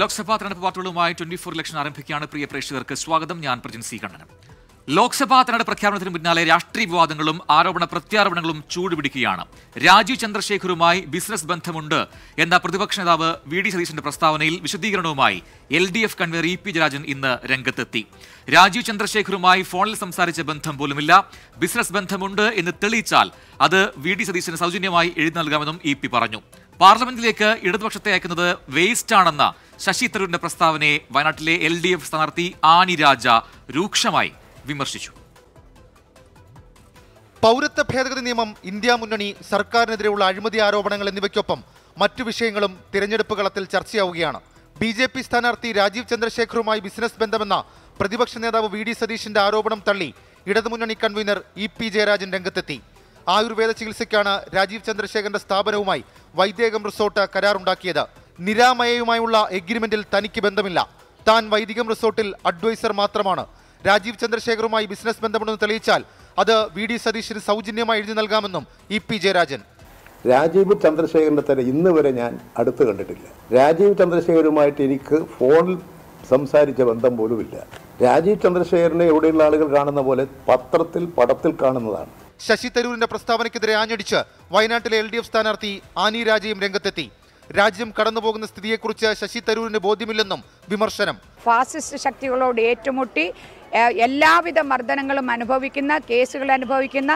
ലോക്സഭാ തെരഞ്ഞെടുപ്പ് വാർത്തകളുമായി twenty four election ആരംഭിക്കുകയാണ് പ്രിയ പ്രേക്ഷകർക്ക് സ്വാഗതം. ഞാൻ പ്രജിൻ സി കണ്ണനും ലോക്സഭാ തെരഞ്ഞെടുപ്പ് പ്രഖ്യാപനത്തിന് പിന്നാലെ രാഷ്ട്രീയ വിവാദങ്ങളും ആരോപണ പ്രത്യാരോപണങ്ങളും ചൂടുപിടിക്കുകയാണ്. രാജീവ് ചന്ദ്രശേഖറുമായി ബിസിനസ് ബന്ധമുണ്ട് എന്ന പ്രതിപക്ഷ നേതാവ് വി ഡി സതീശന്റെ പ്രസ്താവനയിൽ വിശദീകരണവുമായി L D F convener E P Jayarajan ഇന്ന് രംഗത്തെത്തി. രാജീവ് ചന്ദ്രശേഖറുമായി ഫോണിൽ സംസാരിച്ച ബന്ധം പോലുമില്ല. ബിസിനസ് ബന്ധമുണ്ട് എന്ന് തെളിയിച്ചാൽ അത് വി ഡി സതീശന് സൗജന്യമായി എഴുതി നൽകാമെന്നും ഇ പി പറഞ്ഞു. പാർലമെന്റിലേക്ക് ഇടതുപക്ഷത്തെ അയക്കുന്നത് വേസ്റ്റ് ആണെന്ന ശശി തരൂരിന്റെ പ്രസ്താവനയെ വയനാട്ടിലെ എൽ ഡി എഫ് സ്ഥാനാർത്ഥി ആനി രാജ രൂക്ഷമായി വിമർശിച്ചു. പൗരത്വ ഭേദഗതി നിയമം ഇന്ത്യ മുന്നണി സർക്കാരിനെതിരെയുള്ള അഴിമതി ആരോപണങ്ങൾ എന്നിവയ്ക്കൊപ്പം മറ്റു വിഷയങ്ങളും തിരഞ്ഞെടുപ്പ് കളത്തിൽ ചർച്ചയാവുകയാണ്. ബി ജെ പി സ്ഥാനാർത്ഥി രാജീവ് ചന്ദ്രശേഖറുമായി ബിസിനസ് ബന്ധമെന്ന പ്രതിപക്ഷ നേതാവ് വി ഡി സതീഷിന്റെ ആരോപണം തള്ളി ഇടതുമുന്നണി കൺവീനർ ഇ പി ജയരാജൻ രംഗത്തെത്തി. ആയുർവേദ ചികിത്സയ്ക്കാണ് രാജീവ് ചന്ദ്രശേഖരന്റെ സ്ഥാപനവുമായി വൈദേകം റിസോർട്ട് കരാറുണ്ടാക്കിയത്. നിരാമയയുമായുള്ള എഗ്രിമെന്റിൽ തനിക്ക് ബന്ധമില്ല. താൻ വൈദികം റിസോർട്ടിൽ അഡ്വൈസർ മാത്രമാണ്. രാജീവ് ചന്ദ്രശേഖറുമായി ബിസിനസ് ബന്ധമുണ്ടെന്ന് തെളിയിച്ചാൽ അത് വി ഡി സതീശന് സൗജന്യമായി എഴുതി നൽകാമെന്നും ഇ പി ജയരാജൻ. രാജീവ് ചന്ദ്രശേഖരനെ തന്നെ ഇന്ന് വരെ ഞാൻ അടുത്ത് കണ്ടിട്ടില്ല. രാജീവ് ചന്ദ്രശേഖരുമായിട്ട് എനിക്ക് ഫോണിൽ സംസാരിച്ച ബന്ധം പോലുമില്ല. രാജീവ് ചന്ദ്രശേഖരനെ എവിടെയുള്ള ആളുകൾ കാണുന്ന പോലെ പത്രത്തിൽ പടത്തിൽ കാണുന്നതാണ്. ശശി തരൂരിന്റെ പ്രസ്താവനയ്ക്കെതിരെ ആഞ്ഞടിച്ച് വയനാട്ടിലെ എൽ ഡി എഫ് സ്ഥാനാർത്ഥി ആനി രാജയും രംഗത്തെത്തി. രാജ്യം കടന്നുപോകുന്ന സ്ഥിതിയെക്കുറിച്ച് ശശി തരൂരിന് ബോധ്യമില്ലെന്നും വിമർശനം. ഫാസിസ്റ്റ് ശക്തികളോട് ഏറ്റുമുട്ടി എല്ലാവിധ മർദ്ദനങ്ങളും അനുഭവിക്കുന്ന കേസുകൾ അനുഭവിക്കുന്ന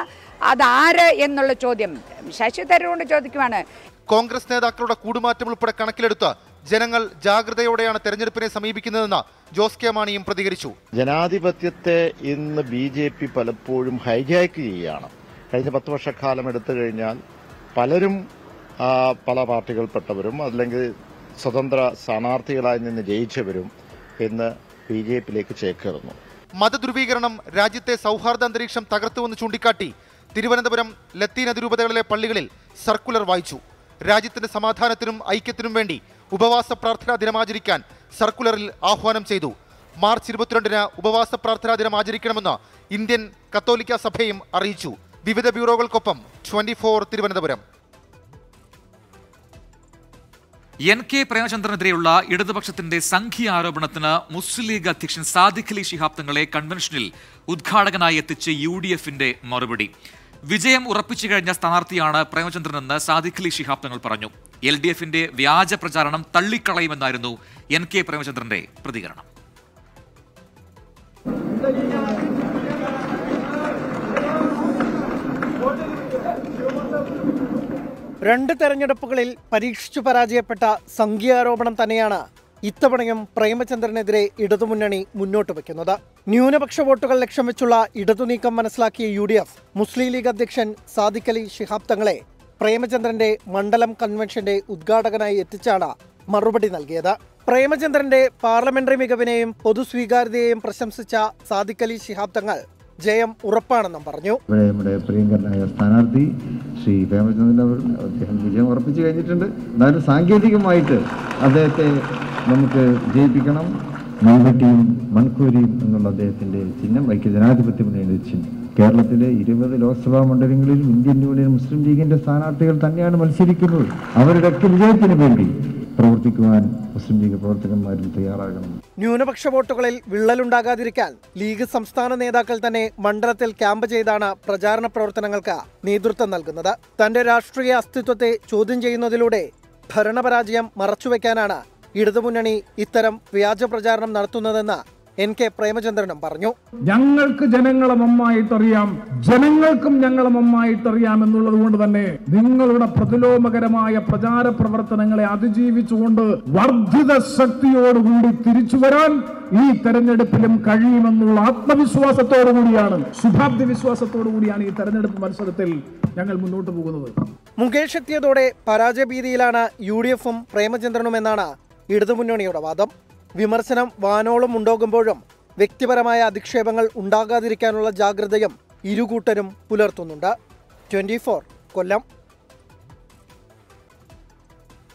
അതാര് എന്നുള്ള ചോദ്യം ശശി തരൂരിനോട് ചോദിക്കുവാണ്. കോൺഗ്രസ് നേതാക്കളുടെ കൂടുമാറ്റം ഉൾപ്പെടെ കണക്കിലെടുത്ത് ജനങ്ങൾ ജാഗ്രതയോടെയാണ് തെരഞ്ഞെടുപ്പിനെ സമീപിക്കുന്നതെന്ന് ജോസ് കെ മാണിയും പ്രതികരിച്ചു. ജനാധിപത്യത്തെ ഇന്ന് ബി ജെ പി പലപ്പോഴും ഹൈജാക്ക് ചെയ്യുകയാണ് കഴിഞ്ഞ പത്ത് വർഷക്കാലം എടുത്തു കഴിഞ്ഞാൽ പലരും പല പാർട്ടികൾപ്പെട്ടവരും അല്ലെങ്കിൽ സ്വതന്ത്ര സ്ഥാനാർത്ഥികളായി നിന്ന് ജയിച്ചവരും ഇന്ന് ബി ജെ പിയിലേക്ക് ചേക്കേറുന്നു. മതധ്രുവീകരണം രാജ്യത്തെ സൗഹാർദ്ദ അന്തരീക്ഷം തകർത്തുവെന്ന് ചൂണ്ടിക്കാട്ടി തിരുവനന്തപുരം ലത്തീൻ അതിരൂപതകളിലെ പള്ളികളിൽ സർക്കുലർ വായിച്ചു. രാജ്യത്തിന്റെ സമാധാനത്തിനും ഐക്യത്തിനും വേണ്ടി ഉപവാസ പ്രാർത്ഥനാ ദിനമാചരിക്കാൻ സർക്കുലറിൽ ആഹ്വാനം ചെയ്തു. മാർച്ച് ഇരുപത്തിരണ്ടിന് ഉപവാസ പ്രാർത്ഥനാ ദിനം ആചരിക്കണമെന്ന് ഇന്ത്യൻ കത്തോലിക്ക സഭയും അറിയിച്ചു. വിവിധ ബ്യൂറോകൾക്കൊപ്പം twenty four Thiruvananthapuram. N K പ്രേമചന്ദ്രനെതിരെയുള്ള ഇടതുപക്ഷത്തിന്റെ സംഘീയ ആരോപണത്തിന് മുസ്ലിം ലീഗ് അധ്യക്ഷൻ സാദിഖ് അലി ശിഹാബ് തങ്ങളെ കൺവെൻഷനിൽ ഉദ്ഘാടകനായി എത്തിച്ച് യു ഡി എഫിന്റെ മറുപടി. വിജയം ഉറപ്പിച്ചു കഴിഞ്ഞ സ്ഥാനാർത്ഥിയാണ് പ്രേമചന്ദ്രനെന്ന് സാദിഖ് അലി ശിഹാബ് തങ്ങൾ പറഞ്ഞു. എൽ ഡി എഫിന്റെ വ്യാജ പ്രചാരണം തള്ളിക്കളയുമെന്നായിരുന്നു എൻ കെ പ്രേമചന്ദ്രന്റെ പ്രതികരണം. രണ്ട് തെരഞ്ഞെടുപ്പുകളിൽ പരീക്ഷിച്ചു പരാജയപ്പെട്ട സംഖ്യാരോപണം തന്നെയാണ് ഇത്തവണയും പ്രേമചന്ദ്രനെതിരെ ഇടതുമുന്നണി മുന്നോട്ട് വയ്ക്കുന്നത്. ന്യൂനപക്ഷ വോട്ടുകൾ ലക്ഷ്യം വെച്ചുള്ള ഇടതുനീക്കം മനസ്സിലാക്കിയ U D F Muslim League അധ്യക്ഷൻ സാദിഖ് അലി ശിഹാബ് തങ്ങളെ പ്രേമചന്ദ്രന്റെ മണ്ഡലം കൺവെൻഷന്റെ ഉദ്ഘാടകനായി എത്തിച്ചാണ് മറുപടി നൽകിയത്. പ്രേമചന്ദ്രന്റെ പാർലമെന്ററി മികവിനെയും പൊതുസ്വീകാര്യതയെയും പ്രശംസിച്ച സാദിഖ് അലി ശിഹാബ് തങ്ങൾ ജയം ഉറപ്പാണെന്നും പറഞ്ഞു. നമ്മുടെ പ്രിയങ്കരനായ സ്ഥാനാർത്ഥി ശ്രീ പ്രേമചന്ദ്രൻ അവർ അദ്ദേഹം വിജയം ഉറപ്പിച്ചു കഴിഞ്ഞിട്ടുണ്ട്. എന്നാലും സാങ്കേതികമായിട്ട് അദ്ദേഹത്തെ നമുക്ക് ജയിപ്പിക്കണം. മീൻവെട്ടിയും മൺകൂരിയും എന്നുള്ള അദ്ദേഹത്തിന്റെ ചിഹ്നം ഐക്യ ജനാധിപത്യ മുന്നണിയുടെ ചിഹ്നം. കേരളത്തിലെ ഇരുപത് ലോക്സഭാ മണ്ഡലങ്ങളിലും ഇന്ത്യൻ യൂണിയൻ മുസ്ലിം ലീഗിന്റെ സ്ഥാനാർത്ഥികൾ തന്നെയാണ് മത്സരിക്കുന്നത്. അവരുടെയൊക്കെ വിജയത്തിന് വേണ്ടി പ്രവർത്തിക്കുവാൻ മുസ്ലിം ലീഗ് പ്രവർത്തകന്മാരും തയ്യാറാകണം. ന്യൂനപക്ഷ വോട്ടുകളിൽ വിള്ളലുണ്ടാകാതിരിക്കാൻ ലീഗ് സംസ്ഥാന നേതാക്കൾ തന്നെ മണ്ഡലത്തിൽ ക്യാമ്പ് ചെയ്താണ് പ്രചാരണ പ്രവർത്തനങ്ങൾക്ക് നേതൃത്വം നൽകുന്നത്. തന്റെ രാഷ്ട്രീയ അസ്തിത്വത്തെ ചോദ്യം ചെയ്യുന്നതിലൂടെ ഭരണപരാജയം മറച്ചുവെക്കാനാണ് ഇടതുമുന്നണി ഇത്തരം വ്യാജ പ്രചാരണം നടത്തുന്നതെന്ന് എൻ കെ പ്രേമചന്ദ്രനും പറഞ്ഞു. ഞങ്ങൾക്ക് ജനങ്ങളെ നന്നായിട്ടറിയാം. ജനങ്ങൾക്കും ഞങ്ങളെ നന്നായിട്ടറിയാം എന്നുള്ളത് കൊണ്ട് തന്നെ നിങ്ങളുടെ പ്രതിലോമകരമായ പ്രചാര പ്രവർത്തനങ്ങളെ അതിജീവിച്ചുകൊണ്ട് വർദ്ധിത ശക്തിയോടുകൂടി തിരിച്ചു വരാൻ ഈ തെരഞ്ഞെടുപ്പിലും കഴിയുമെന്നുള്ള ആത്മവിശ്വാസത്തോടു കൂടിയാണ് ശുഭാപ്തി വിശ്വാസത്തോടു കൂടിയാണ് ഈ തെരഞ്ഞെടുപ്പ് മത്സരത്തിൽ ഞങ്ങൾ മുന്നോട്ട് പോകുന്നത്. മുകേഷ് എത്തിയതോടെ പരാജയഭീതിയിലാണ് യു ഡി എഫും പ്രേമചന്ദ്രനും എന്നാണ് ഇടതുമുന്നണിയുടെ വാദം. വിമർശനം വാനോളം ഉണ്ടാകുമ്പോഴും വ്യക്തിപരമായ അധിക്ഷേപങ്ങൾ ഉണ്ടാകാതിരിക്കാനുള്ള ജാഗ്രതയും ഇരുകൂട്ടരും പുലർത്തുന്നുണ്ട്. ട്വന്റി കൊല്ലം.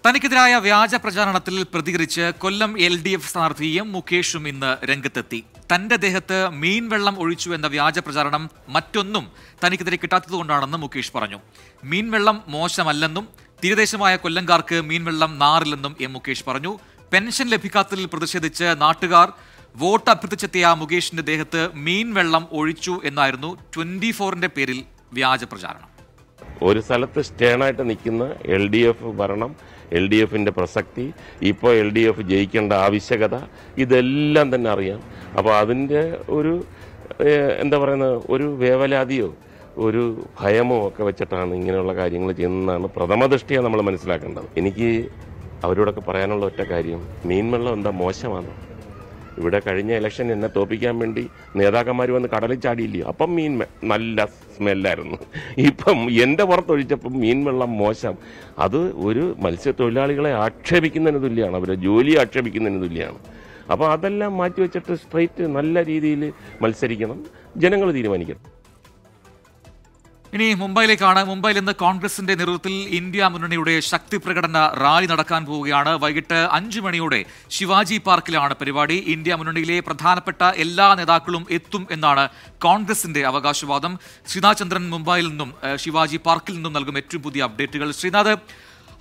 തനിക്കെതിരായ വ്യാജ പ്രചാരണത്തിൽ പ്രതികരിച്ച് കൊല്ലം എൽ ഡി എഫ് സ്ഥാനാർത്ഥി എം മുകേഷും ഇന്ന് രംഗത്തെത്തി. തന്റെ ദേഹത്ത് മീൻവെള്ളം ഒഴിച്ചു എന്ന വ്യാജ പ്രചാരണം മറ്റൊന്നും തനിക്കെതിരെ കിട്ടാത്തതുകൊണ്ടാണെന്ന് മുകേഷ് പറഞ്ഞു. മീൻവെള്ളം മോശമല്ലെന്നും തീരദേശമായ കൊല്ലംകാർക്ക് മീൻവെള്ളം നാറില്ലെന്നും എം മുകേഷ് പറഞ്ഞു. പെൻഷൻ ലഭിക്കാത്തതിൽ പ്രതിഷേധിച്ച് നാട്ടുകാർ വോട്ട് അഭ്യർത്ഥിച്ചെത്തിയ മുകേഷിന്റെ ദേഹത്ത് മീൻ വെള്ളം ഒഴിച്ചു എന്നായിരുന്നു ട്വന്റി ഫോറിന്റെ പേരിൽ വ്യാജ പ്രചാരണം. ഒരു സ്ഥലത്ത് സ്റ്റേണായിട്ട് നിൽക്കുന്ന എൽ ഡി എഫ് ഭരണം എൽ ഡി എഫിന്റെ പ്രസക്തി ഇപ്പോൾ എൽ ഡി എഫ് ജയിക്കേണ്ട ആവശ്യകത ഇതെല്ലാം തന്നെ അറിയാം. അപ്പോൾ അതിന്റെ ഒരു എന്താ പറയുന്നത് ഒരു വേവലാതിയോ ഒരു ഭയമോ ഒക്കെ വെച്ചിട്ടാണ് ഇങ്ങനെയുള്ള കാര്യങ്ങൾ ചെയ്യുന്നതെന്നാണ് പ്രഥമ ദൃഷ്ടിയെ നമ്മൾ മനസ്സിലാക്കേണ്ടത്. എനിക്ക് അവരോടൊക്കെ പറയാനുള്ള ഒറ്റ കാര്യം മീൻവെള്ളം എന്താ മോശമാണ്? ഇവിടെ കഴിഞ്ഞ ഇലക്ഷൻ എന്നെ തോപ്പിക്കാൻ വേണ്ടി നേതാക്കന്മാർ വന്ന് കടലിൽ ചാടിയില്ലയോ അപ്പം മീൻ നല്ല സ്മെല്ലായിരുന്നു ഇപ്പം എന്റെ പുറത്തൊഴിച്ചപ്പം മീൻ വെള്ളം മോശം. അത് ഒരു മത്സ്യത്തൊഴിലാളികളെ ആക്ഷേപിക്കുന്നതിന് തുല്യമാണ് അവരെ ജോലി ആക്ഷേപിക്കുന്നതിന് തുല്യമാണ് അപ്പോൾ അതെല്ലാം മാറ്റിവെച്ചിട്ട് സ്ട്രൈറ്റ് നല്ല രീതിയിൽ മത്സരിക്കണം ജനങ്ങൾ തീരുമാനിക്കണം. ഇനി മുംബൈയിലേക്കാണ്. മുംബൈയിൽ ഇന്ന് കോൺഗ്രസിന്റെ നേതൃത്വത്തിൽ ഇന്ത്യ മുന്നണിയുടെ ശക്തി പ്രകടന റാലി നടക്കാൻ പോവുകയാണ്. വൈകിട്ട് അഞ്ചു മണിയോടെ ശിവാജി പാർക്കിലാണ് പരിപാടി. ഇന്ത്യ മുന്നണിയിലെ പ്രധാനപ്പെട്ട എല്ലാ നേതാക്കളും എത്തും എന്നാണ് കോൺഗ്രസിന്റെ അവകാശവാദം. ശ്രീനാഥ് ചന്ദ്രൻ മുംബൈയിൽ നിന്നും ശിവാജി പാർക്കിൽ നിന്നും നൽകും ഏറ്റവും പുതിയ അപ്ഡേറ്റുകൾ. ശ്രീനാഥ്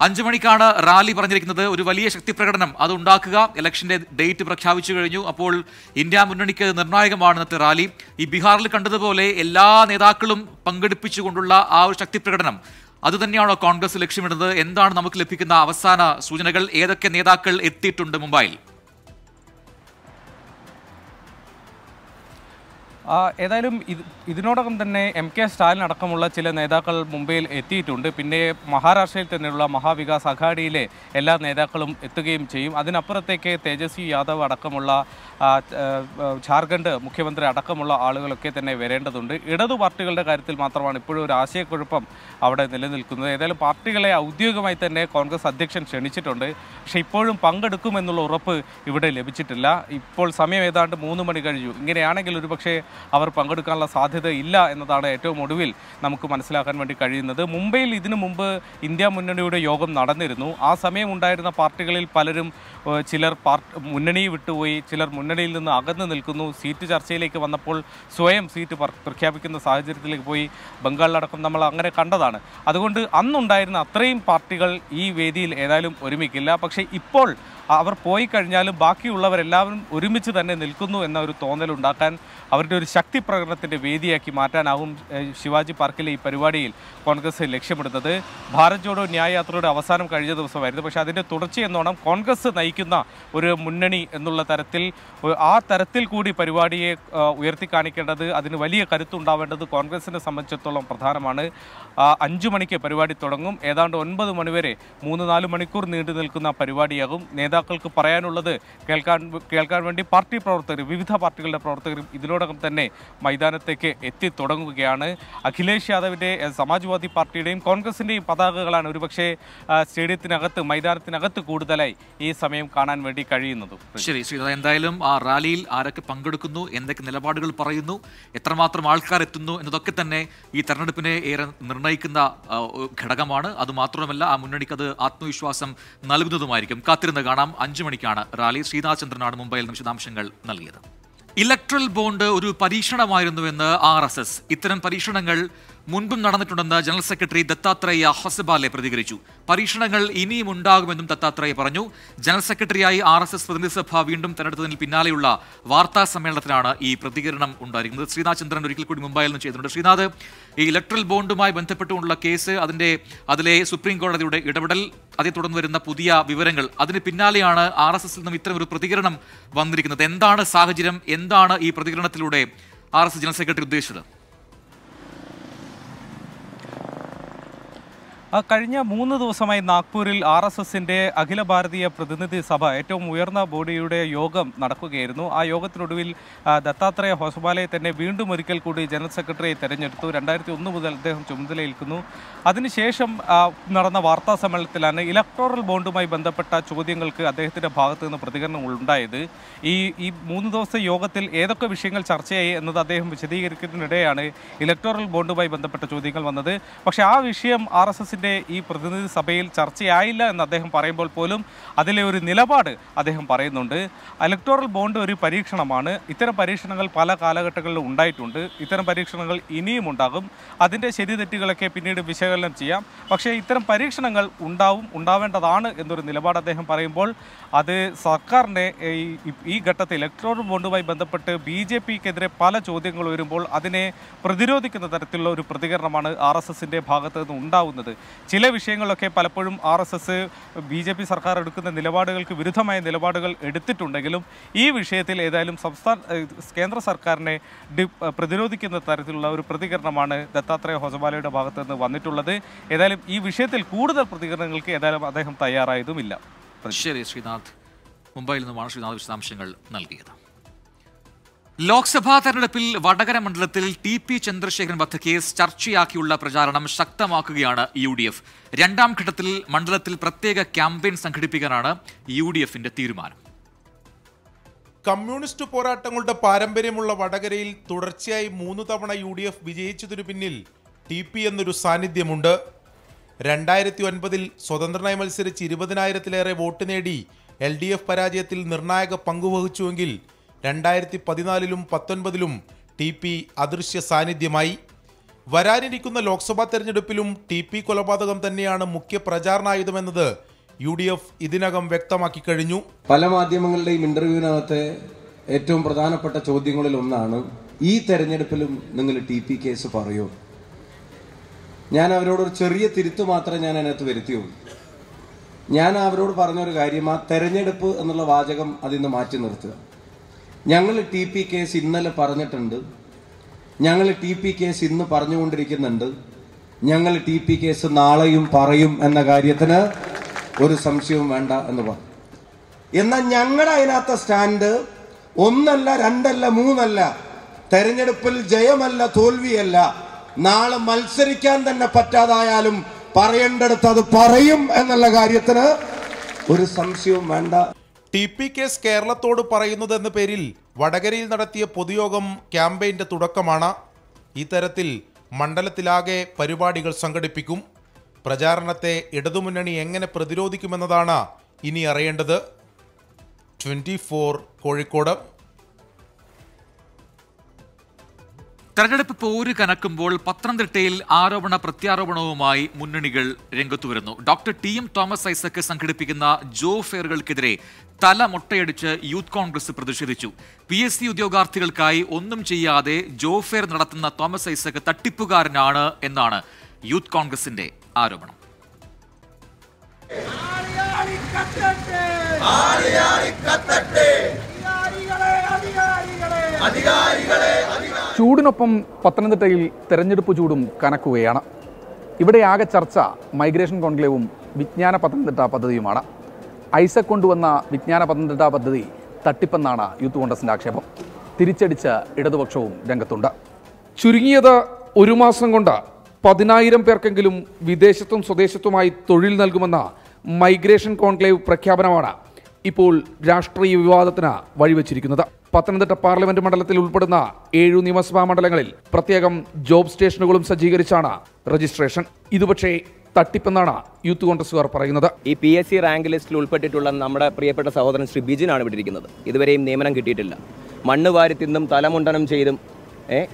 അഞ്ചു മണിക്കാണ് റാലി പറഞ്ഞിരിക്കുന്നത്. ഒരു വലിയ ശക്തി പ്രകടനം അത് ഉണ്ടാക്കുക. ഇലക്ഷന്റെ ഡേറ്റ് പ്രഖ്യാപിച്ചു കഴിഞ്ഞു. അപ്പോൾ ഇന്ത്യ മുന്നണിക്ക് നിർണായകമാണ് ഇന്നത്തെ റാലി. ഈ ബീഹാറിൽ കണ്ടതുപോലെ എല്ലാ നേതാക്കളും പങ്കെടുപ്പിച്ചുകൊണ്ടുള്ള ആ ഒരു ശക്തി പ്രകടനം. അത് തന്നെയാണോ കോൺഗ്രസ് ലക്ഷ്യമിടുന്നത്? എന്താണ് നമുക്ക് ലഭിക്കുന്ന അവസാന സൂചനകൾ? ഏതൊക്കെ നേതാക്കൾ എത്തിയിട്ടുണ്ട് മുംബൈയിൽ? ഏതായാലും ഇത് ഇതിനോടകം തന്നെ എം കെ സ്റ്റാലിൻ അടക്കമുള്ള ചില നേതാക്കൾ മുംബൈയിൽ എത്തിയിട്ടുണ്ട്. പിന്നെ മഹാരാഷ്ട്രയിൽ തന്നെയുള്ള മഹാവികാസ് അഘാഡിയിലെ എല്ലാ നേതാക്കളും എത്തുകയും ചെയ്യും. അതിനപ്പുറത്തേക്ക് തേജസ്വി യാദവ് അടക്കമുള്ള ജാർഖണ്ഡ് മുഖ്യമന്ത്രി അടക്കമുള്ള ആളുകളൊക്കെ തന്നെ വരേണ്ടതുണ്ട്. ഇടതു പാർട്ടികളുടെ കാര്യത്തിൽ മാത്രമാണ് ഇപ്പോഴും ഒരു ആശയക്കുഴപ്പം അവിടെ നിലനിൽക്കുന്നത്. ഏതായാലും പാർട്ടികളെ ഔദ്യോഗികമായി തന്നെ കോൺഗ്രസ് അധ്യക്ഷൻ ക്ഷണിച്ചിട്ടുണ്ട്. പക്ഷേ ഇപ്പോഴും പങ്കെടുക്കുമെന്നുള്ള ഉറപ്പ് ഇവിടെ ലഭിച്ചിട്ടില്ല. ഇപ്പോൾ സമയം ഏതാണ്ട് മൂന്ന് മണി കഴിഞ്ഞു. ഇങ്ങനെയാണെങ്കിൽ ഒരുപക്ഷെ അവർ പങ്കെടുക്കാനുള്ള സാധ്യത ഇല്ല എന്നതാണ് ഏറ്റവും ഒടുവിൽ നമുക്ക് മനസ്സിലാക്കാൻ വേണ്ടി കഴിയുന്നത്. മുംബൈയിൽ ഇതിനു മുമ്പ് ഇന്ത്യ മുന്നണിയുടെ യോഗം നടന്നിരുന്നു. ആ സമയം ഉണ്ടായിരുന്ന പാർട്ടികളിൽ പലരും ചിലർ പാർട്ടി മുന്നണി വിട്ടുപോയി ചിലർ മുന്നണിയിൽ നിന്ന് അകന്നു നിൽക്കുന്നു. സീറ്റ് ചർച്ചയിലേക്ക് വന്നപ്പോൾ സ്വയം സീറ്റ് പ്രഖ്യാപിക്കുന്ന സാഹചര്യത്തിലേക്ക് പോയി. ബംഗാളിലടക്കം നമ്മൾ അങ്ങനെ കണ്ടതാണ്. അതുകൊണ്ട് അന്നുണ്ടായിരുന്ന അത്രയും പാർട്ടികൾ ഈ വേദിയിൽ ഏതായാലും ഒരുമിക്കില്ല. പക്ഷേ ഇപ്പോൾ അവർ പോയി കഴിഞ്ഞാലും ബാക്കിയുള്ളവരെല്ലാവരും ഒരുമിച്ച് തന്നെ നിൽക്കുന്നു എന്ന ഒരു തോന്നൽ ഉണ്ടാക്കാൻ അവരുടെ ഒരു ശക്തി പ്രകടനത്തിന്റെ വേദിയാക്കി മാറ്റാനാവും ശിവാജി പാർക്കിലെ ഈ പരിപാടിയിൽ കോൺഗ്രസ് ലക്ഷ്യമിടുന്നത്. ഭാരത് ജോഡോ ന്യായയാത്രയുടെ അവസാനം കഴിഞ്ഞ ദിവസമായിരുന്നു. പക്ഷേ അതിന്റെ തുടർച്ചയെന്നോണം കോൺഗ്രസ് നയിക്കുന്ന ഒരു മുന്നണി എന്നുള്ള തരത്തിൽ ആ തരത്തിൽ കൂടി പരിപാടിയെ ഉയർത്തി കാണിക്കേണ്ടത് അതിന് വലിയ കരുത്തുണ്ടാവേണ്ടത് കോൺഗ്രസിനെ സംബന്ധിച്ചിടത്തോളം പ്രധാനമാണ്. അഞ്ചു മണിക്ക് പരിപാടി തുടങ്ങും. ഏതാണ്ട് ഒൻപത് മണിവരെ മൂന്ന് നാല് മണിക്കൂർ നീണ്ടു നിൽക്കുന്ന പരിപാടിയാകും. നേതാക്കൾക്ക് പറയാനുള്ളത് കേൾക്കാൻ കേൾക്കാൻ വേണ്ടി പാർട്ടി പ്രവർത്തകർ വിവിധ പാർട്ടികളുടെ പ്രവർത്തകരും ഇതിനോടകം തന്നെ മൈതാനത്തേക്ക് എത്തി തുടങ്ങുകയാണ്. അഖിലേഷ് യാദവിന്റെ സമാജ്വാദി പാർട്ടിയുടെയും കോൺഗ്രസിന്റെയും പതാകകളാണ് ഒരുപക്ഷെ സ്റ്റേഡിയത്തിനകത്ത് മൈതാനത്തിനകത്ത് കൂടുതലായി ഈ സമയം കാണാൻ വേണ്ടി കഴിയുന്നത്. ശരി ശ്രീധ എന്തായാലും ആ റാലിയിൽ ആരൊക്കെ പങ്കെടുക്കുന്നു എന്തൊക്കെ നിലപാടുകൾ പറയുന്നു എത്രമാത്രം ആൾക്കാർ എത്തുന്നു എന്നതൊക്കെ തന്നെ ഈ തെരഞ്ഞെടുപ്പിനെ ഏറെ നിർണയിക്കുന്ന ഘടകമാണ്. അതുമാത്രമല്ല ആ മുന്നണിക്ക് അത് ആത്മവിശ്വാസം നൽകുന്നതുമായിരിക്കും. കാത്തിരുന്ന് കാണാം അഞ്ചു മണിക്കാണ് റാലി. ശ്രീതാചന്ദ്രനാണ് മുംബൈയിൽ നിന്ന് വിശദാംശങ്ങൾ നൽകിയത്. ഇലക്ട്രൽ ബോണ്ട് ഒരു പരീക്ഷണമായിരുന്നുവെന്ന് ആർ എസ് എസ് ഇത്തരം പരീക്ഷണങ്ങൾ മുൻപും നടന്നിട്ടുണ്ടെന്ന് ജനറൽ സെക്രട്ടറി ദത്താത്രേയ ഹസബാലെ പ്രതികരിച്ചു. പരീക്ഷണങ്ങൾ ഇനിയും ഉണ്ടാകുമെന്നും ദത്താത്രേയ പറഞ്ഞു. ജനറൽ സെക്രട്ടറിയായി ആർ എസ് എസ് പ്രതിനിധി സഭ വീണ്ടും തെരഞ്ഞെടുത്തതിന് പിന്നാലെയുള്ള വാർത്താ സമ്മേളനത്തിലാണ് ഈ പ്രതികരണം ഉണ്ടായിരിക്കുന്നത്. ശ്രീനാഥ് ചന്ദ്രൻ ഒരിക്കൽ കൂടി മുംബൈയിൽ നിന്ന് ചെയ്തിട്ടുണ്ട്. ശ്രീനാഥ് ഈ ഇലക്ട്രൽ ബോണ്ടുമായി ബന്ധപ്പെട്ടുകൊണ്ടുള്ള കേസ് അതിന്റെ അതിലെ സുപ്രീം കോടതിയുടെ ഇടപെടൽ അതേ തുടർന്ന് വരുന്ന പുതിയ വിവരങ്ങൾ അതിന് പിന്നാലെയാണ് ആർ എസ് എസിൽ നിന്നും ഇത്തരം ഒരു പ്രതികരണം വന്നിരിക്കുന്നത്. എന്താണ് സാഹചര്യം എന്താണ് ഈ പ്രതികരണത്തിലൂടെ ആർ എസ് ജനറൽ സെക്രട്ടറി ഉദ്ദേശിച്ചത്? കഴിഞ്ഞ മൂന്ന് ദിവസമായി നാഗ്പൂരിൽ ആർ എസ് എസിന്റെ അഖില ഭാരതീയ പ്രതിനിധി സഭ ഏറ്റവും ഉയർന്ന ബോഡിയുടെ യോഗം നടക്കുകയായിരുന്നു. ആ യോഗത്തിനൊടുവിൽ ദത്താത്രേയ ഹോസ്ബാലയെ തന്നെ വീണ്ടും ഒരിക്കൽ കൂടി ജനറൽ സെക്രട്ടറിയെ തെരഞ്ഞെടുത്തു. രണ്ടായിരത്തി ഒന്ന് മുതൽ അദ്ദേഹം ചുമതലയേൽക്കുന്നു. അതിനുശേഷം നടന്ന വാർത്താ സമ്മേളനത്തിലാണ് ഇലക്ട്രോറൽ ബോണ്ടുമായി ബന്ധപ്പെട്ട ചോദ്യങ്ങൾക്ക് അദ്ദേഹത്തിന്റെ ഭാഗത്തു നിന്ന് പ്രതികരണം ഉണ്ടായത്. ഈ ഈ മൂന്ന് ദിവസത്തെ യോഗത്തിൽ ഏതൊക്കെ വിഷയങ്ങൾ ചർച്ചയായി എന്നത് അദ്ദേഹം വിശദീകരിക്കുന്നതിനിടെയാണ് ഇലക്ട്രോറൽ ബോണ്ടുമായി ബന്ധപ്പെട്ട ചോദ്യങ്ങൾ വന്നത്. പക്ഷേ ആ വിഷയം ആർ എസ് എസിന്റെ എസിന്റെ ഈ പ്രതിനിധി സഭയിൽ ചർച്ചയായില്ല എന്ന് അദ്ദേഹം പറയുമ്പോൾ പോലും അതിലെ ഒരു നിലപാട് അദ്ദേഹം പറയുന്നുണ്ട്. ഇലക്ടോറൽ ബോണ്ട് ഒരു പരീക്ഷണമാണ്. ഇത്തരം പരീക്ഷണങ്ങൾ പല കാലഘട്ടങ്ങളിലും ഉണ്ടായിട്ടുണ്ട്. ഇത്തരം പരീക്ഷണങ്ങൾ ഇനിയും ഉണ്ടാകും. അതിന്റെ ശരി തെറ്റുകളൊക്കെ പിന്നീട് വിശകലനം ചെയ്യാം. പക്ഷേ ഇത്തരം പരീക്ഷണങ്ങൾ ഉണ്ടാവും ഉണ്ടാവേണ്ടതാണ് എന്നൊരു നിലപാട് അദ്ദേഹം പറയുമ്പോൾ അത് സർക്കാരിന്റെ ഈ- ഈ ഘട്ടത്തിൽ ഇലക്ട്രോറൽ ബോണ്ടുമായി ബന്ധപ്പെട്ട് ബി ജെ പിക്കെതിരെ പല ചോദ്യങ്ങൾ വരുമ്പോൾ അതിനെ പ്രതിരോധിക്കുന്ന തരത്തിലുള്ള ഒരു പ്രതികരണമാണ് ആർ എസ് എസിന്റെ ഭാഗത്ത് നിന്ന് ഉണ്ടാവുന്നത്. ചില വിഷയങ്ങളിലൊക്കെ പലപ്പോഴും R S S B J P സർക്കാർ എടുക്കുന്ന നിലപാടുകൾക്ക് വിരുദ്ധമായ നിലപാടുകൾ എടുത്തിട്ടുണ്ടെങ്കിലും ഈ വിഷയത്തിൽ ഏതായാലും സംസ്ഥാന കേന്ദ്ര സർക്കാരിനെ പ്രതിരോധിക്കുന്ന തരത്തിലുള്ള ഒരു പ്രതികരണമാണ് ദത്താത്രേയ ഹൊസബാലയുടെ ഭാഗത്ത് നിന്ന് വന്നിട്ടുള്ളത്. ഏതായാലും ഈ വിഷയത്തിൽ കൂടുതൽ പ്രതികരണങ്ങൾക്ക് ഏതായാലും അദ്ദേഹം തയ്യാറായതുമില്ല. ശരി ശ്രീനാഥ്. മുംബൈയിൽ നിന്നുമാണ് ശ്രീനാഥ് വിശദാംശങ്ങൾ നൽകിയത്. ലോക്സഭാ തെരഞ്ഞെടുപ്പിൽ വടകര മണ്ഡലത്തിൽ ടി പി ചന്ദ്രശേഖരൻ വധക്കേസ് ചർച്ചയാക്കിയുള്ള പ്രചാരണം ശക്തമാക്കുകയാണ് യു ഡി എഫ് രണ്ടാം ഘട്ടത്തിൽ മണ്ഡലത്തിൽ പ്രത്യേക ക്യാമ്പയിൻ സംഘടിപ്പിക്കാനാണ് യു ഡി എഫിന്റെ തീരുമാനം. കമ്മ്യൂണിസ്റ്റ് പോരാട്ടങ്ങളുടെ പാരമ്പര്യമുള്ള വടകരയിൽ തുടർച്ചയായി മൂന്ന് തവണ യു ഡി എഫ് വിജയിച്ചതിനു പിന്നിൽ ടി പി എന്നൊരു സാന്നിധ്യമുണ്ട്. രണ്ടായിരത്തി ഒൻപതിൽ സ്വതന്ത്രനായി മത്സരിച്ച് ഇരുപതിനായിരത്തിലേറെ വോട്ട് നേടി എൽ ഡി എഫ് പരാജയത്തിൽ നിർണായക പങ്കുവഹിച്ചുവെങ്കിൽ രണ്ടായിരത്തി പതിനാലിലും പത്തൊൻപതിലും ടി പി അദൃശ്യ സാന്നിധ്യമായി. വരാനിരിക്കുന്ന ലോക്സഭാ തെരഞ്ഞെടുപ്പിലും ടി പി കൊലപാതകം തന്നെയാണ് മുഖ്യ പ്രചാരണായുധമെന്നത് യു ഡി എഫ് ഇതിനകം വ്യക്തമാക്കി കഴിഞ്ഞു. പല മാധ്യമങ്ങളുടെയും ഇന്റർവ്യൂവിനകത്തെ ഏറ്റവും പ്രധാനപ്പെട്ട ചോദ്യങ്ങളിൽ ഒന്നാണ് ഈ തെരഞ്ഞെടുപ്പിലും നിങ്ങൾ ടി പി കേസ് പറയൂ? ഞാൻ അവരോട് ഒരു ചെറിയ തിരുത്ത് മാത്രമേ ഞാൻ അതിനകത്ത് വരുത്തിയുള്ളൂ. ഞാൻ അവരോട് പറഞ്ഞൊരു കാര്യം ആ തെരഞ്ഞെടുപ്പ് എന്നുള്ള വാചകം അതിൽ നിന്ന് മാറ്റി നിർത്തുക. ഞങ്ങൾ ടി പി കേസ് ഇന്നലെ പറഞ്ഞിട്ടുണ്ട്. ഞങ്ങൾ ടി പി കേസ് ഇന്ന് പറഞ്ഞുകൊണ്ടിരിക്കുന്നുണ്ട്. ഞങ്ങൾ ടി പി കേസ് നാളെയും പറയും എന്ന കാര്യത്തിന് ഒരു സംശയവും വേണ്ട എന്ന് പറഞ്ഞു. എന്നാൽ ഞങ്ങളുടെ അതിനകത്ത സ്റ്റാൻഡ് ഒന്നല്ല രണ്ടല്ല മൂന്നല്ല തെരഞ്ഞെടുപ്പിൽ ജയമല്ല തോൽവിയല്ല. നാളെ മത്സരിക്കാൻ തന്നെ പറ്റാതായാലും പറയേണ്ടടുത്ത് അത് പറയും എന്നുള്ള കാര്യത്തിന് ഒരു സംശയവും വേണ്ട. ടി പി കേസ് കേരളത്തോട് പറയുന്നതെന്ന പേരിൽ വടകരയിൽ നടത്തിയ പൊതുയോഗം ക്യാമ്പയിന്റെ തുടക്കമാണ്. ഈ തരത്തിൽ മണ്ഡലത്തിലാകെ പരിപാടികൾ സംഘടിപ്പിക്കും. പ്രചാരണത്തെ ഇടതുമുന്നണി എങ്ങനെ പ്രതിരോധിക്കുമെന്നതാണ് ഇനി അറിയേണ്ടത്. Twenty four Kozhikode. തെരഞ്ഞെടുപ്പ് പോര് കനക്കുമ്പോൾ പത്തനംതിട്ടയിൽ ആരോപണ പ്രത്യാരോപണവുമായി മുന്നണികൾ രംഗത്തു വരുന്നു. Doctor T M Thomas Isaac സംഘടിപ്പിക്കുന്ന ജോ ഫെയറുകൾക്കെതിരെ തല മൊട്ടയടിച്ച് യൂത്ത് കോൺഗ്രസ് പ്രതിഷേധിച്ചു. പി എസ് സി ഉദ്യോഗാർത്ഥികൾക്കായി ഒന്നും ചെയ്യാതെ ജോ ഫെയർ നടത്തുന്ന തോമസ് ഐസക് തട്ടിപ്പുകാരനാണ് എന്നാണ് യൂത്ത് കോൺഗ്രസിന്റെ ആരോപണം. ചൂടിനൊപ്പം പത്തനംതിട്ടയിൽ തെരഞ്ഞെടുപ്പ് ചൂടും കനക്കുകയാണ്. ഇവിടെ ആകെ ചർച്ച മൈഗ്രേഷൻ കോൺക്ലേവും വിജ്ഞാന പത്തനംതിട്ട പദ്ധതിയുമാണ്. ഐസക് കൊണ്ടുവന്ന വിജ്ഞാന പത്തനംതിട്ട പദ്ധതി തട്ടിപ്പെന്നാണ് യൂത്ത് കോൺഗ്രസിന്റെ ആക്ഷേപം. തിരിച്ചടിച്ച ഇടതുപക്ഷവും രംഗത്തുണ്ട്. ചുരുങ്ങിയത് ഒരു മാസം കൊണ്ട് പതിനായിരം പേർക്കെങ്കിലും വിദേശത്തും സ്വദേശത്തുമായി തൊഴിൽ നൽകുമെന്ന മൈഗ്രേഷൻ കോൺക്ലേവ് പ്രഖ്യാപനമാണ് ഇപ്പോൾ രാഷ്ട്രീയ വിവാദത്തിന് വഴിവെച്ചിരിക്കുന്നത്. പത്തനംതിട്ട പാർലമെന്റ് മണ്ഡലത്തിൽ ഉൾപ്പെടുന്ന ഏഴു നിയമസഭാ മണ്ഡലങ്ങളിൽ പ്രത്യേകം ജോബ് സ്റ്റേഷനുകളും സജ്ജീകരിച്ചാണ് രജിസ്ട്രേഷൻ. ഇതുപക്ഷേ തട്ടിപ്പെന്നാണ് യൂത്ത് കോൺഗ്രസുകാർ പറയുന്നത്. ഈ പി എസ് സി റാങ്ക് ലിസ്റ്റിൽ ഉൾപ്പെട്ടിട്ടുള്ള നമ്മുടെ പ്രിയപ്പെട്ട സഹോദരൻ ശ്രീ ബിജിനാണ് വിട്ടിരിക്കുന്നത് ഇതുവരെയും നിയമനം കിട്ടിയിട്ടില്ല. മണ്ണ് വാരി തിന്നും തലമുണ്ടനം ചെയ്തും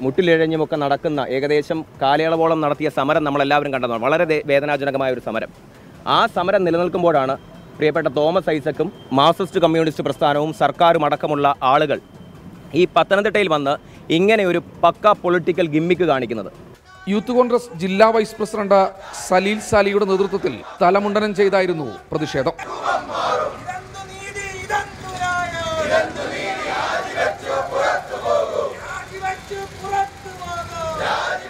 മുട്ടിലിഴഞ്ഞുമൊക്കെ നടക്കുന്ന ഏകദേശം കാലയളവോളം നടത്തിയ സമരം നമ്മളെല്ലാവരും കണ്ടതാണ്. വളരെ വേദനാജനകമായ ഒരു സമരം. ആ സമരം നിലനിൽക്കുമ്പോഴാണ് പ്രിയപ്പെട്ട തോമസ് ഐസക്കും മാർക്സിസ്റ്റ് കമ്മ്യൂണിസ്റ്റ് പ്രസ്ഥാനവും സർക്കാരും അടക്കമുള്ള ആളുകൾ ഈ പത്തനംതിട്ടയിൽ വന്ന് ഇങ്ങനെ ഒരു പക്ക പൊളിറ്റിക്കൽ ഗിമ്മിക്ക് കാണിക്കുന്നത്. യൂത്ത് കോൺഗ്രസ് ജില്ലാ വൈസ് പ്രസിഡന്റ് സലീൽ സാലിയുടെ നേതൃത്വത്തിൽ തലമുണ്ടനം ചെയ്തായിരുന്നു പ്രതിഷേധം.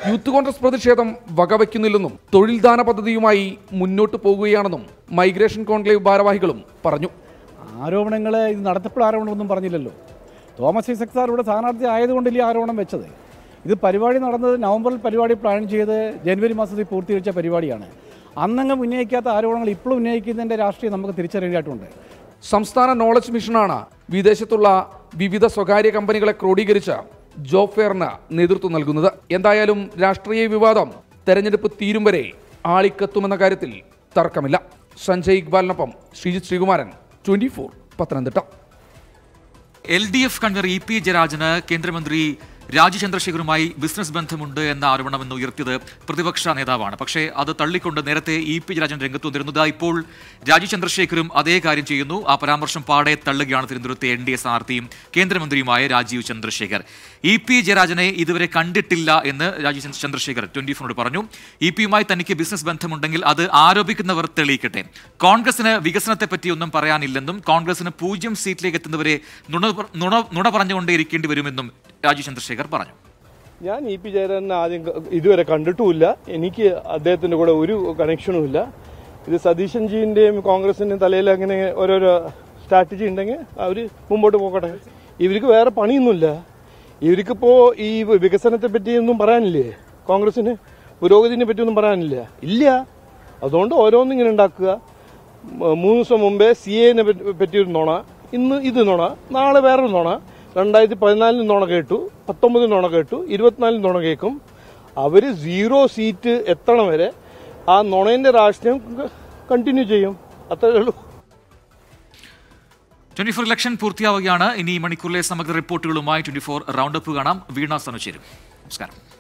യൂത്ത് കോൺഗ്രസ് പ്രതിഷേധം വകവയ്ക്കുന്നില്ലെന്നും തൊഴിൽദാന പദ്ധതിയുമായി മുന്നോട്ട് പോകുകയാണെന്നും മൈഗ്രേഷൻ കോൺക്ലേവ് ഭാരവാഹികളും പറഞ്ഞു. ആരോപണങ്ങൾ ഇത് നടത്തപ്പോൾ ആരോപണമൊന്നും പറഞ്ഞില്ലല്ലോ. തോമസ് ഐസക് സാർ ഇവിടെ സ്ഥാനാർത്ഥി ആയതുകൊണ്ട് ഈ ആരോപണം വെച്ചത്? ഇത് പരിപാടി നടന്നത് നവംബറിൽ പരിപാടി പ്ലാൻ ചെയ്ത് ജനുവരി മാസത്തിൽ പൂർത്തീകരിച്ച പരിപാടിയാണ്. അന്നങ്ങ് ഉന്നയിക്കാത്ത ആരോപണങ്ങൾ ഇപ്പോഴും ഉന്നയിക്കുന്നതിന്റെ രാഷ്ട്രീയം നമുക്ക് തിരിച്ചറിയേണ്ടതായിട്ടുണ്ട്. സംസ്ഥാന നോളജ് മിഷനാണ് വിദേശത്തുള്ള വിവിധ സ്വകാര്യ കമ്പനികളെ ക്രോഡീകരിച്ച് ജോബ് ഫെയറിന് നേതൃത്വം നൽകുന്നത്. എന്തായാലും രാഷ്ട്രീയ വിവാദം തെരഞ്ഞെടുപ്പ് തീരും വരെ ആളിക്കത്തുമെന്ന കാര്യത്തിൽ തർക്കമില്ല. Sanjay ഇക്ബാലിനൊപ്പം Sreejith Sreekumaran twenty four Pathanamthitta. L D F convener E P ജയരാജന് കേന്ദ്രമന്ത്രി രാജി ചന്ദ്രശേഖറുമായി ബിസിനസ് ബന്ധമുണ്ട് എന്ന ആരോപണമെന്ന് ഉയർത്തിയത് പ്രതിപക്ഷ നേതാവാണ്. പക്ഷേ അത് തള്ളിക്കൊണ്ട് നേരത്തെ ഇ പി ജയരാജൻ രംഗത്ത് വന്നിരുന്നത് ഇപ്പോൾ രാജി ചന്ദ്രശേഖറും അതേ കാര്യം ചെയ്യുന്നു. ആ പരാമർശം പാടെ തള്ളുകയാണ് തിരുവനന്തപുരത്തെ എൻ ഡി എ സ്ഥാനാർത്ഥിയും കേന്ദ്രമന്ത്രിയുമായ രാജീവ് ചന്ദ്രശേഖർ. ഇ പി ജയരാജനെ ഇതുവരെ കണ്ടിട്ടില്ല എന്ന് രാജീവ് ചന്ദ്രശേഖർ ട്വന്റി ഫോറിനോട് പറഞ്ഞു. ഇ പിയുമായി തനിക്ക് ബിസിനസ് ബന്ധമുണ്ടെങ്കിൽ അത് ആരോപിക്കുന്നവർ തെളിയിക്കട്ടെ. കോൺഗ്രസിന് വികസനത്തെ പറ്റി ഒന്നും പറയാനില്ലെന്നും കോൺഗ്രസിന് പൂജ്യം സീറ്റിലേക്ക് എത്തുന്നവരെ നുണ നുണ പറഞ്ഞുകൊണ്ടേ ഇരിക്കേണ്ടി വരുമെന്നും രാജീവ് ചന്ദ്രശേഖർ പറഞ്ഞു. ഞാൻ ഇ പി ജയരാജനെ ആദ്യം ഇതുവരെ കണ്ടിട്ടുമില്ല. എനിക്ക് അദ്ദേഹത്തിന്റെ കൂടെ ഒരു കണക്ഷനും ഇല്ല. ഇത് സതീശൻ ജിന്റെയും കോൺഗ്രസിന്റെയും തലയിൽ അങ്ങനെ ഓരോരോ സ്ട്രാറ്റജി ഉണ്ടെങ്കിൽ അവർ മുമ്പോട്ട് പോകട്ടെ. ഇവർക്ക് വേറെ പണിയൊന്നുമില്ല. ഇവർക്കിപ്പോ ഈ വികസനത്തെ പറ്റിയൊന്നും പറയാനില്ലേ? കോൺഗ്രസിന് പുരോഗതിനെ പറ്റിയൊന്നും പറയാനില്ല. ഇല്ല. അതുകൊണ്ട് ഓരോന്നും ഇങ്ങനെ ഉണ്ടാക്കുക. മൂന്ന് ദിവസം മുമ്പേ സി എനെ പറ്റിയൊരു നുണ. ഇന്ന് ഇത് നുണ. നാളെ വേറൊരു നുണ. രണ്ടായിരത്തി പതിനാലിന് നുണ കേട്ടു പത്തൊമ്പതിന് നുണ കേട്ടു ഇരുപത്തിനാലിന് നുണ കേൾക്കും. അവർ സീറോ സീറ്റ് എത്തണം വരെ ആ നുണേന്റെ രാഷ്ട്രീയം കണ്ടിന്യൂ ചെയ്യും. അത്രേ ഉള്ളൂ. ട്വന്റി ഫോർ ഇലക്ഷൻ പൂർത്തിയാവുകയാണ്. ഇനി മണിക്കൂറിലെ സമഗ്ര റിപ്പോർട്ടുകളുമായി ട്വന്റി ഫോർ റൗണ്ട് അപ്പ് കാണാം. വീണ സനുചേരും നമസ്കാരം.